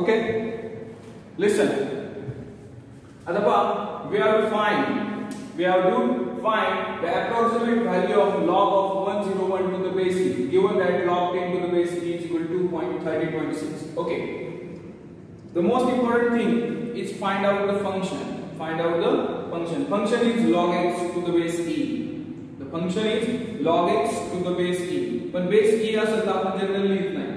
Okay? Listen. Adapa, we have to find, we have to find the approximate value of log of 101 to the base e, given that log 10 to the base e is equal to 0.3026. Okay. The most important thing is find out the function. Find out the function. Function is log x to the base e. The function is log x to the base e. But base e is a आपण general लिहित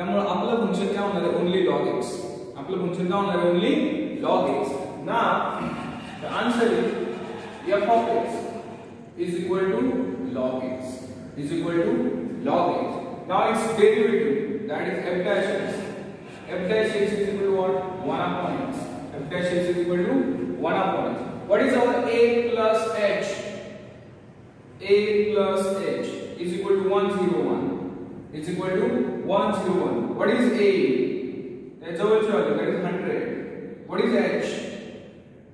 त्यामुळे आपलं function काय होणार आहे only log x आपलं function काय होणार आहे ओनली लॉग एक्स ना the answer is f of x is equal to log x is equal to log x. Now its derivative that is f dash x. f dash x is equal to what? 1 upon x. f dash x is equal to 1 upon x. What is our a plus h? a plus h is equal to 101 is equal to 1, 0, 1. What is A? That's over That is 100. What is H?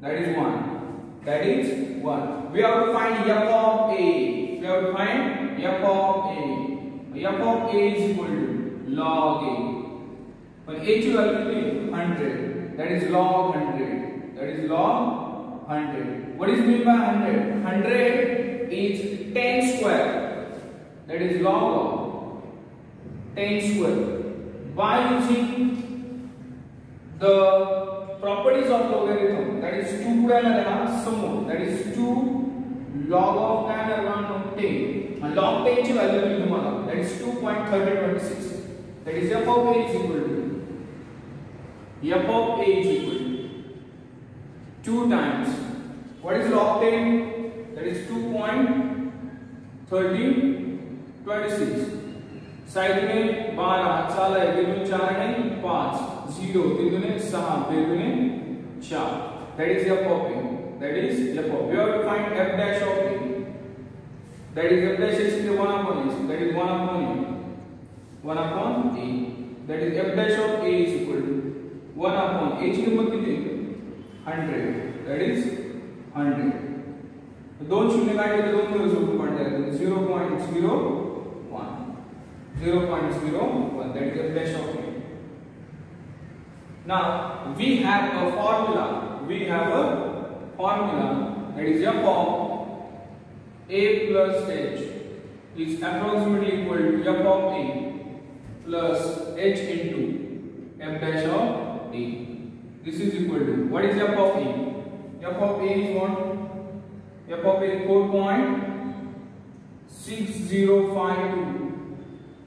That is 1. That is 1. We have to find f of A. We have to find f of A. f of A is equal to log A. When A equal 100. That is log 100. That is log 100. What is mean by 100? 100 is 10 square. That is log of 10 square by using the properties of logarithm that is 2 ಕೂಡ ಏನದ ಸಮ that is 2 log of tan upon 10 and log tan ची value मी that is 2.326. that is f of a is equal to f of a is equal to 2 times what is log 10? that is 2.3026 side में बारह चाल चार पांच zero बेदुने सहा चार that is f that is f f dash of a that is f dash is one upon a that is one upon a one upon a that is f dash of a is equal to one upon a ची किंमत किती hundred that is hundred दोन शून्य काढले तर दोन दिवस काढले zero point zero 0.01 that is a flash of it. Now we have a formula. We have a formula that is f of a plus h is approximately equal to f of a plus h into f dash of a. This is equal to what is f of a? f of a is what? f of a is 4.6052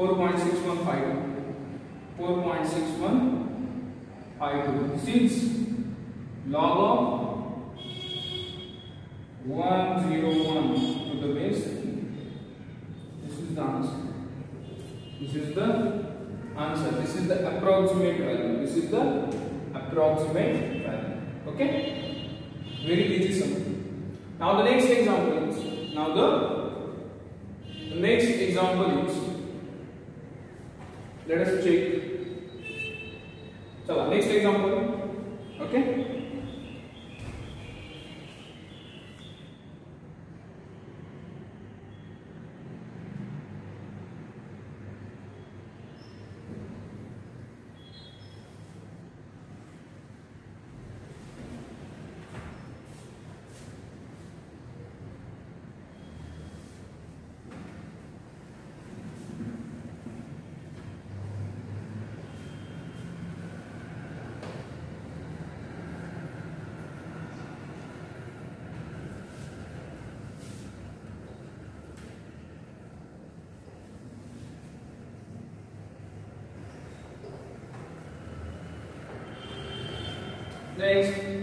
4.6152 4.6152 since log of 101 to the base this is the answer this is the answer this is the approximate value this is the approximate value okay very easy sum now the next example is now the, the next example is let us check. Chala, next example. Okay.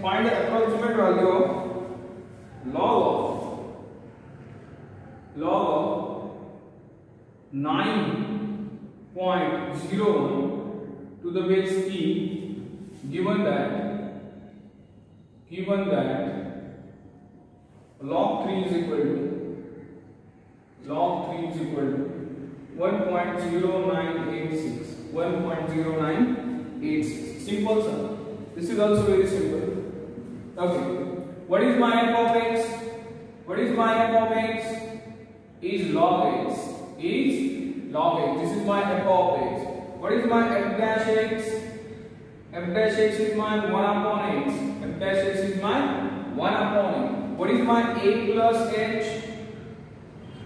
find the approximate value of log of log of 9.01 to the base e given that given that log 3 is equal to log 3 is equal to 1.0986 1.0986 simple sir this is also very simple Okay. What is my f of x? What is my f of x? Is log x. Is log x. This is my f of x. What is my f dash x? f dash x is my 1 upon x. f dash x is my 1 upon x. What is my a plus h?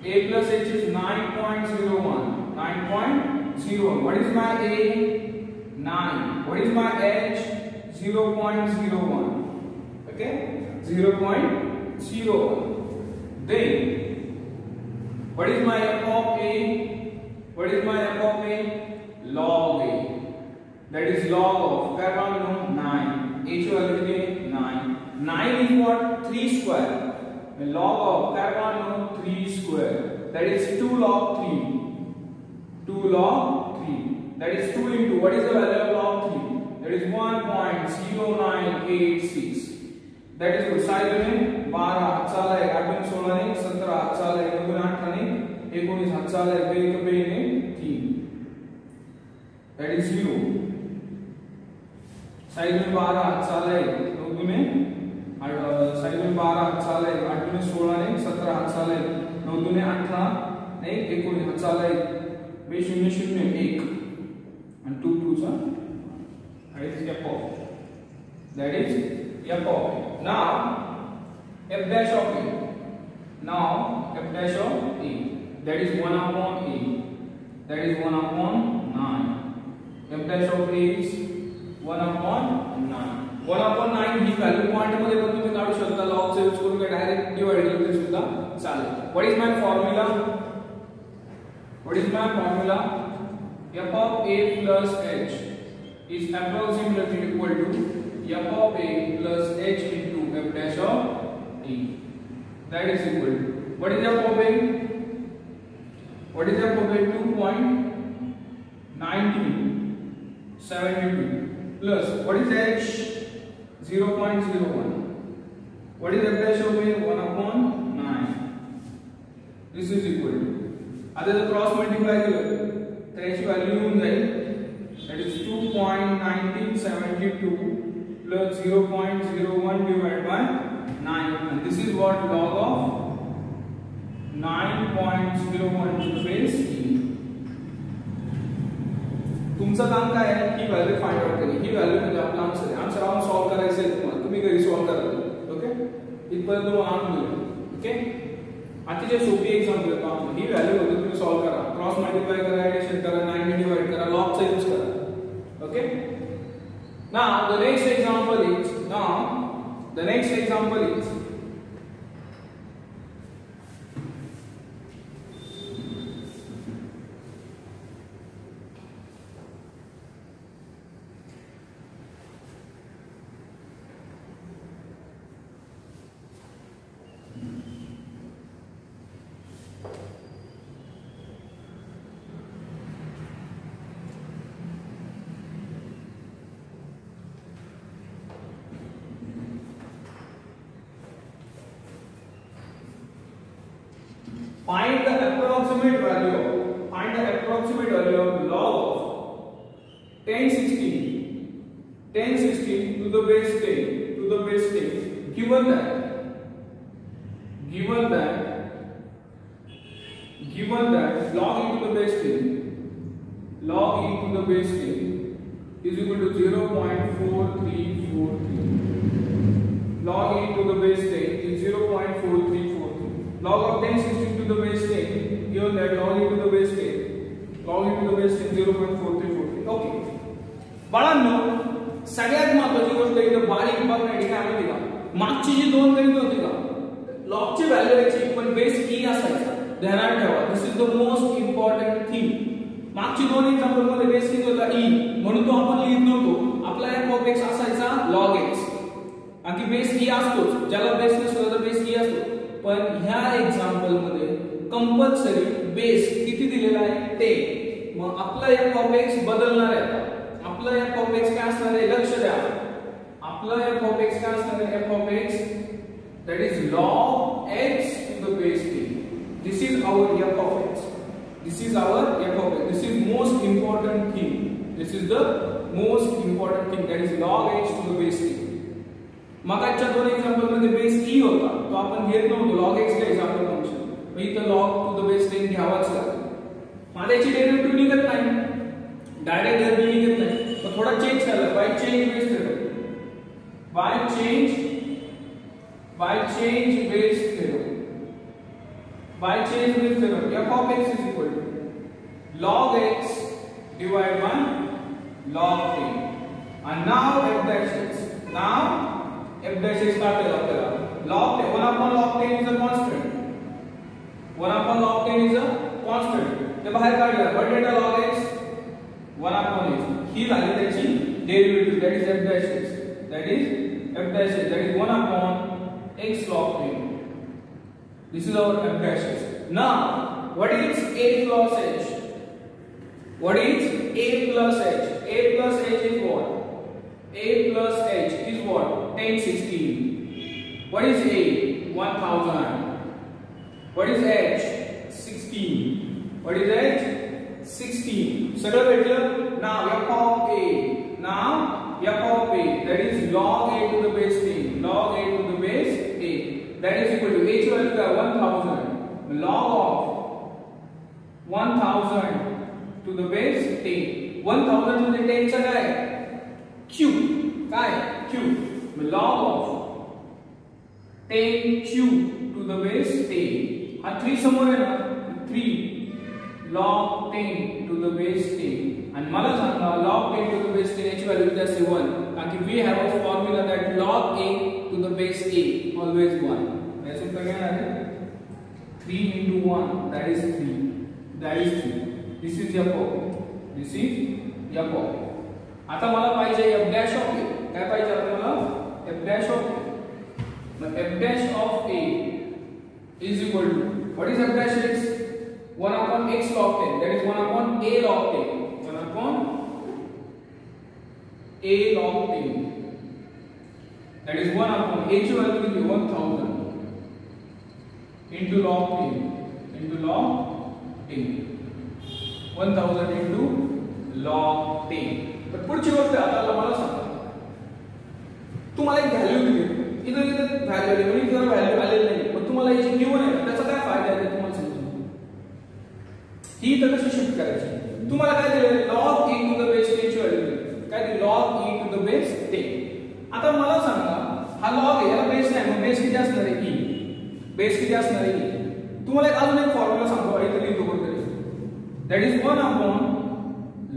a plus h is 9.01. 9.01. What is my a? 9. What is my h? 0.01 okay 0.01 then what is my f of a what is my f of a log a that is log of carbon you 9 h already 9 9 is what 3 square the log of carbon you 3 square that is 2 log 3 2 log 3 that is 2 into what is the value of log 3 that is 1.0986 that is good Sai दोन्ही बारा हातचा आला एक आठवण सोळाने सतरा हातचा आला एक नवीन अठराने एकोणीस हातचा आला बे एक बे ने तीन दैट इज जीरो साई दोन्ही बारा हातचा आला में नऊ दुने साई दोन्ही बारा हातचा आला एक आठ दुने सोळाने सतरा हातचा आला एक नऊ दुने अठरा ने एकोणीस हातचा आला एक बे शून्य शून्य एक आणि टू सा दैट इज एपॉप दैट इज एपॉप Now f dash of e. Now f dash of e. That is one upon e. That is one upon nine. F dash of e is one upon nine. One upon nine he value point मध्ये पण तुम्ही काढू शकता log से use करून काय direct divide केलं तरी सुद्धा चालेल what is my formula what is my formula f of a plus h is approximately equal to f of a plus h into dash of t. That is equal to what is the coping? What is the coping? 2.9272 plus what is h? 0.01. What is the dash of 1 upon 9. This is equal to. Other the cross multiply the Then value that is 2.1972 plus 0.01 divided by 9 and this is what log of 9.012 is तुमचं काम काय आहे ही value find out केली ही value म्हणजे आपला answer आहे answer आम्ही solve करायचं आहे तुम्हाला तुम्ही घरी सॉल्व करा ओके इथपर्यंत तुम्हाला आम मिळेल ओके अतिशय सोपी एक्झाम्पल येतो आपण ही व्हॅल्यू होती तुम्ही सॉल्व करा क्रॉस मल्टिप्लाय करा ऍडिशन करा नाईन डिवाइड करा लॉगचा यूज करा okay Now the next example is now the next example is 10 to the base state to the base state given that given that given that log into the base state log into the base state is equal to 0 0.4343 log into the base state is 0 0.4343 log of 10 to the base state given that log into the base state log into the base 10 0.4343 okay but I know सगळ्यात महत्वाची गोष्ट इथं बारीक बघणं नाही आहे माहिती मागची जी दोन गणित होती का लॉकची व्हॅल्यू पण बेस ई e असायचा ध्यानात ठेवा this is the most important thing मागची दोन एक्झाम्पल मध्ये बेस किती होता ई e. म्हणून तो आपण लिहित नव्हतो आपला एक ऑफ एक्स असायचा लॉग एक्स आणि बेस ई असतोच ज्याला बेस नसतो तर बेस ई असतो पण ह्या एक्झाम्पल मध्ये कंपल्सरी बेस किती दिलेला आहे ते मग आपला एक ऑफ बदलणार आहे आपलं एफ ऑफ एक्स काय असणार आहे लक्ष द्या आपलं एफ ऑफ एक्स काय असणार आहे f of x that is log x to the base t this is our f of x this is our f of x this is most important thing this is the most important thing that is log x to the base t आजच्या दोन example मध्ये base ई e होता तो आपण घेत नव्हतो log x ला example function मग इथं log to the base ten घ्यावाच लागतो माझ्याची डेरिव्हेटिव्ह निघत नाही डायरेक्ट इधर मीनिंग इतना है तो थोड़ा चेंज कर लो by change base theorem by change by change base theorem by change base theorem f of x is equal to log x divided by log t and now f dash x now f dash x काट लेगा आपल्याला log 1 upon log 10 is a constant 1 upon log 10 is a constant ते बाहेर काढलं but data log x 1 upon s. Here I will achieve derivative that is f dash x. That is f dash x. That is 1 upon x log n. This is our f dash x. Now, what is a plus h? What is a plus h? a plus h is what? a plus h is what? 1016. What is a? 1000. What is h? 16. What is h? 16. Circle regular. Now f of a. Now f of a. That is log a to the base a. Log a to the base a. That is equal to h value by 1000. Log of 1000 to the base a. 1000 म्हणजे टेनचं काय cube काय cube log of ten cube to the base ten हा three समोर आहे ना three log 10 to the base 10 and malasanga log 10 to the base 10 h value just 1 and we have a formula that log a to the base a always 1 3 into 1 that is 3 that is 3 this is f of this is f of ata mala paise f dash of a kay paise apala f dash of a but f dash of a is equal to what is f dash x 1 upon x log 10 that is 1 upon a log 10 1 upon a log 10 that is 1 upon h value will be 1000 into log 10 into log 10 1000 into log 10 but तर पुढची गोष्ट आता मला सांगा तुम्हाला एक value दिली इथं इथं व्हॅल्यू म्हणजे जर व्हॅल्यू ही तो कैसे शिफ्ट करायची तुम्हाला काय दिलं log e to the base 10 ची व्हॅल्यू काय दिली log e to the base 10 आता मला सांगा हा लॉग आहे याला बेस नाही बेस किती असणार आहे ई बेस किती असणार आहे ई तुम्हाला एक अजून एक फॉर्म्युला सांगतो आणि दो बोलते हैं that is 1 upon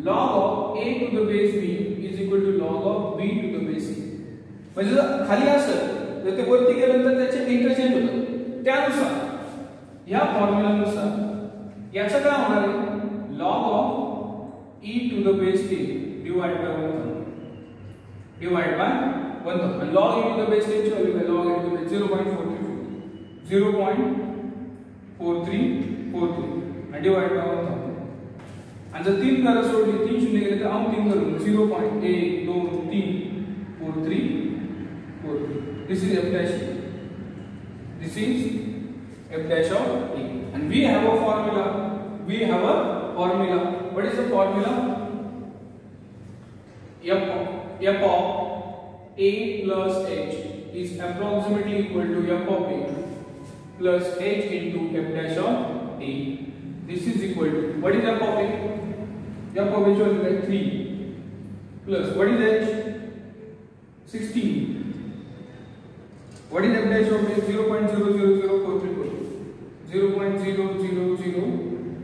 log of a to the base b is equal to log of b to the base c म्हणजे खाली असं तर ते वरती गेल्यानंतर त्याचे इंटरचेंज होतं त्यानुसार या फॉर्म्युलानुसार divided by 1000 and log into the base 10 so you log into the base 0 0.4343 and divided by 1000 And the तीन घरं सोडली तीन शून्य गेले तर आम्ही तीन करून झिरो पॉईंट एक दोन तीन four three four three and we have a formula we have a formula what is the formula f f of a plus h is approximately equal to f of a plus h into f dash of a. This is equal to what is f of a? f of h was like three plus what is h? Sixteen. What is f dash of a? Zero zero zero zero Zero zero zero zero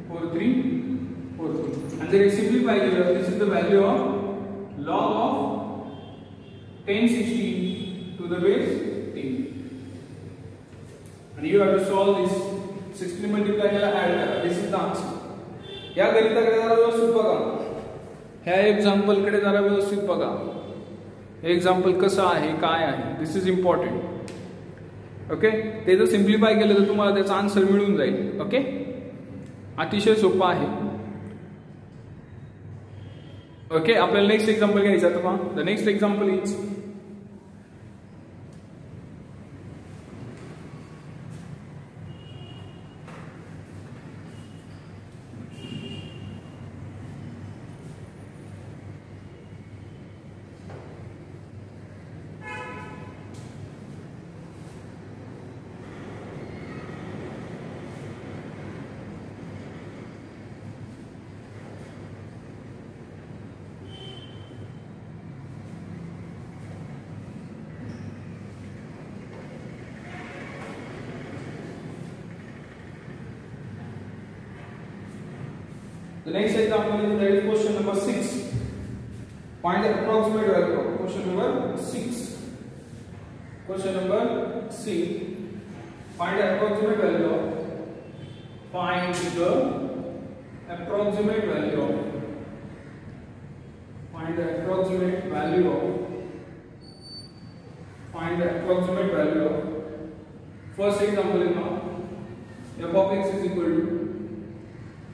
point point four four. four three three four three. And then simplify here. This is the value of log of 1016 to the base 10. And you have to solve this. 16 multiply केला add This is the answer. या गणिताकडे जरा व्यवस्थित बघा ह्या एक्झाम्पलकडे जरा व्यवस्थित बघा हे example कसं आहे काय आहे दिस इज इम्पॉर्टंट ओके ते जर सिम्प्लिफाय केलं तर तुम्हाला त्याचा आन्सर मिळून जाईल ओके अतिशय सोपं आहे ओके आपल्याला नेक्स्ट एक्झाम्पल घ्यायचा तर the next example is The next example is that is question number six. Find the approximate value question number six. Question number C. Find the approximate value of find the approximate value of find the approximate value of find the approximate value of first example is now f of x is equal to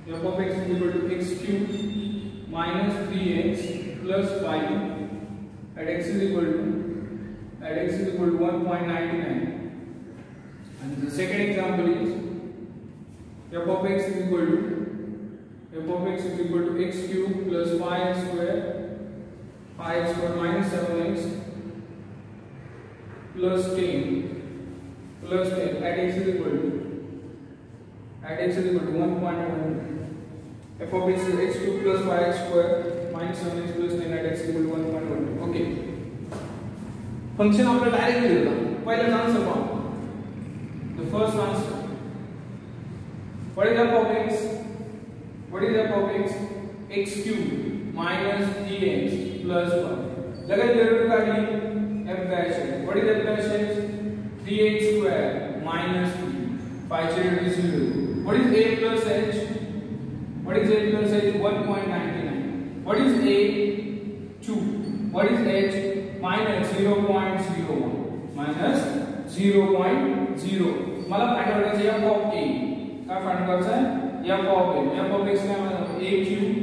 f of x is equal to x cube minus 3x plus 5 at x is equal to at x is equal to 1.99 and the second example is f of x is equal to f of x is equal to x cube plus 5x square 5x square minus 7x plus 10 plus 10 at x is equal to x is equal to 1.12 f of x is x cube plus 5x square minus 7x plus 9 at x equal to 1.1 1.12 okay function आपल्याला direct दिलं पहिला answer पाहू the first answer what is f of x what is f of x cube minus 3x plus 1 लगा जरूर कर ली f dash what is the dash x 3x square minus 2 5 0 What is A plus H? What is A plus H? 1.99. What is A? 2. What is H? Minus 0.01. Minus 0.0. मतलब find out करना चाहिए f of A. क्या find out करना है? f of A. f of x का मतलब A cube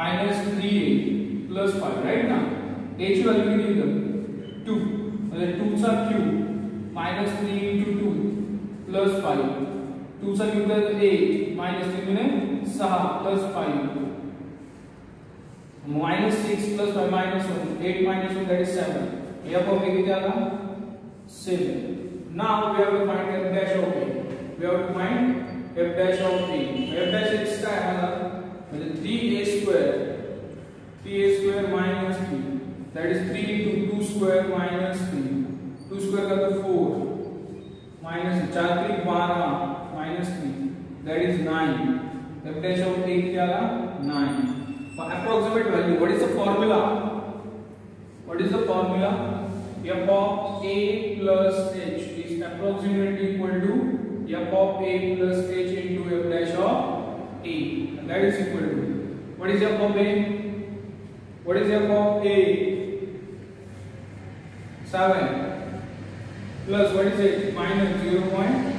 minus 3A plus 5. Right ना? H value कितनी है? 2. मतलब 2 का cube minus 3 into 2 plus 5. Two सा किती होतं एट माइनस तीन सहा plus five minus six plus five minus one eight minus one that is seven f of a किती आला seven now we have to find f dash of a we have to find f dash of a f dash x काय आला म्हणजे three a square three a square minus three that is three into two square minus three two square का तो four minus चार three बारह minus 3 that is 9 f dash of 8 kya la 9 for approximate value what is the formula what is the formula f of a plus h is approximately equal to f of a plus h into f dash of a that is equal to what is f of a what is f of a 7 plus what is it minus 0.5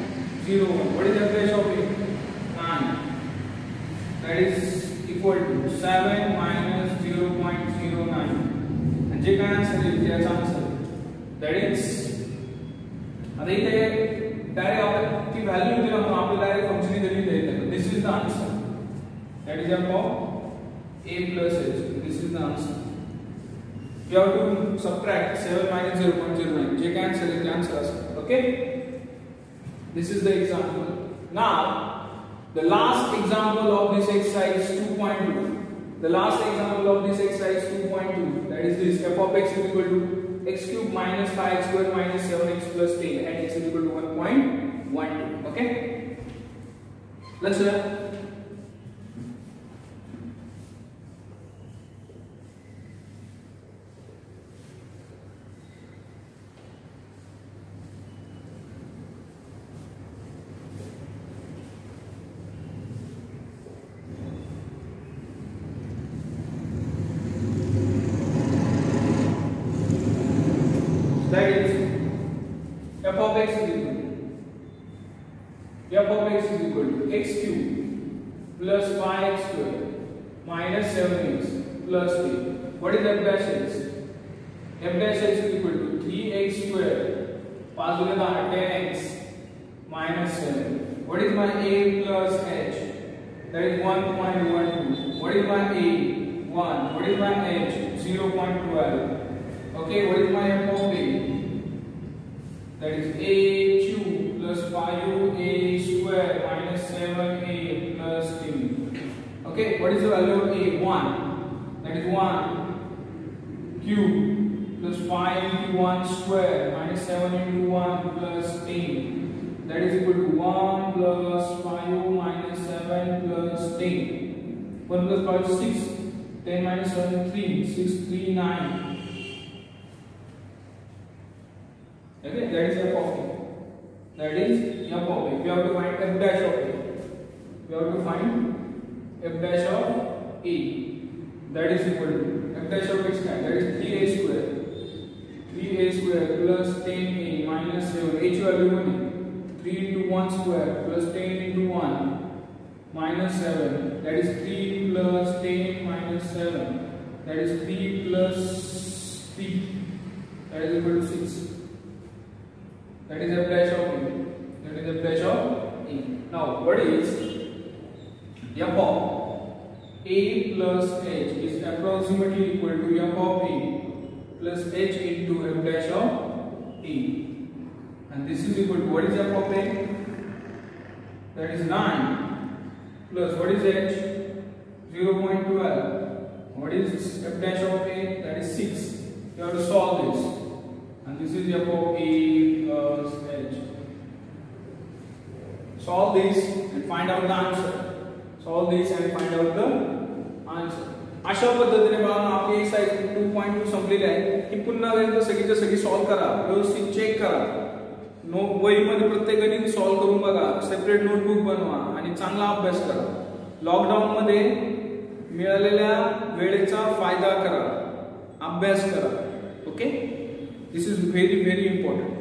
zero one. what is the average of it Nine. that is equal to seven minus zero point zero nine. and j answer is the answer that is आता इथे direct आपण ती value दिली आपण आपल्याला direct function दिली देते This is the answer. that is of a plus h this is the answer you have to subtract seven minus zero zero point nine. 0.09 j cancel it answer. okay This is the example. Now, the last example of this exercise 2.2. The last example of this exercise 2.2 that is this f of x is equal to x cube minus 5x squared minus 7x plus 10 and x is equal to 1.12. Okay? Let's learn. गुने बाहर ten x minus 7. What is my A plus H? That is 1.12. What is my A? 1. What is my H? 0.12. Okay, what is my F of A? That is A2 plus 5A square minus 7A plus 2. Okay, what is the value of A? 1. That is 1. Cube. 5 into 1 square minus 7 into 1 plus 10 that is equal to 1 plus 5 minus 7 plus 10 1 plus 5 is 6 10 minus 7 3 6 3 9 okay that is f of a that is f of a we have to find f dash of a we have to find f dash of a that is equal to f dash of x that is 3 square plus 10 a minus 7 h value 1 3 into 1 square plus 10 into 1 minus 7 that is 3 plus 10 minus 7 that is 3 plus 3 that is equal to 6 that is a flash of a that is a flash of a now what is f of a plus h is approximately equal to f of a plus h into f dash of t. And this is equal to what is f of a? That is 9 plus what is h? 0 0.12. What is f dash of a? That is 6. You have to solve this. And this is f of a plus h. Solve this and find out the answer. Solve this and find out the answer. अशा पद्धतीने बघा आपली exercise two point two संपलेली आहे की पुन्हा एकदा सगळीच्या सगळी सॉल्व्ह करा व्यवस्थित चेक करा नो वहीमध्ये प्रत्येकाने सॉल्व्ह करून बघा सेपरेट नोटबुक बनवा आणि चांगला अभ्यास करा लॉकडाऊनमध्ये मिळालेल्या वेळेचा फायदा करा अभ्यास करा okay this is very very important